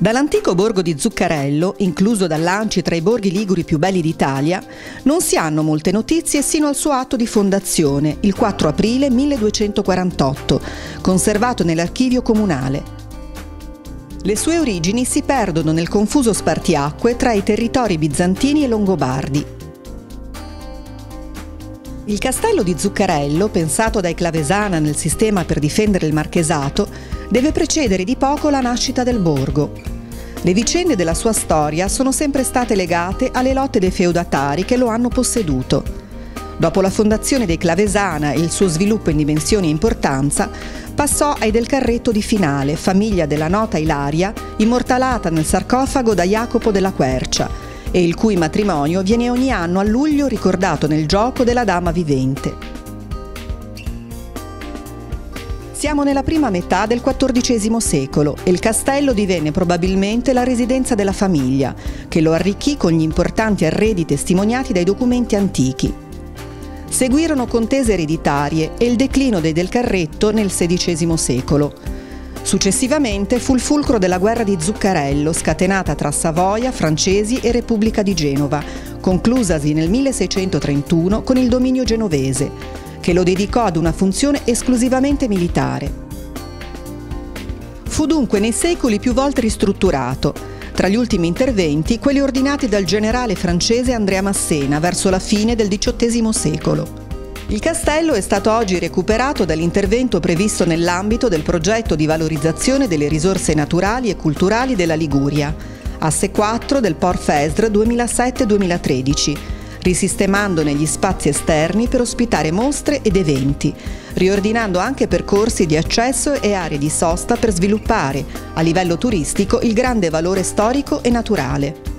Dall'antico borgo di Zuccarello, incluso dall'Anci tra i borghi liguri più belli d'Italia, non si hanno molte notizie sino al suo atto di fondazione, il 4 aprile 1248, conservato nell'archivio comunale. Le sue origini si perdono nel confuso spartiacque tra i territori bizantini e longobardi. Il castello di Zuccarello, pensato dai Clavesana nel sistema per difendere il marchesato, deve precedere di poco la nascita del borgo. Le vicende della sua storia sono sempre state legate alle lotte dei feudatari che lo hanno posseduto. Dopo la fondazione dei Clavesana e il suo sviluppo in dimensioni e importanza, passò ai Del Carretto di Finale, famiglia della nota Ilaria, immortalata nel sarcofago da Jacopo della Quercia, e il cui matrimonio viene ogni anno a luglio ricordato nel gioco della Dama Vivente. Siamo nella prima metà del XIV secolo e il castello divenne probabilmente la residenza della famiglia, che lo arricchì con gli importanti arredi testimoniati dai documenti antichi. Seguirono contese ereditarie e il declino dei Del Carretto nel XVI secolo. Successivamente fu il fulcro della guerra di Zuccarello, scatenata tra Savoia, francesi e Repubblica di Genova, conclusasi nel 1631 con il dominio genovese, che lo dedicò ad una funzione esclusivamente militare. Fu dunque nei secoli più volte ristrutturato, tra gli ultimi interventi quelli ordinati dal generale francese Andrea Massena verso la fine del XVIII secolo. Il castello è stato oggi recuperato dall'intervento previsto nell'ambito del progetto di valorizzazione delle risorse naturali e culturali della Liguria, asse 4 del Port Fesdre 2007-2013, risistemandone gli spazi esterni per ospitare mostre ed eventi, riordinando anche percorsi di accesso e aree di sosta per sviluppare, a livello turistico, il grande valore storico e naturale.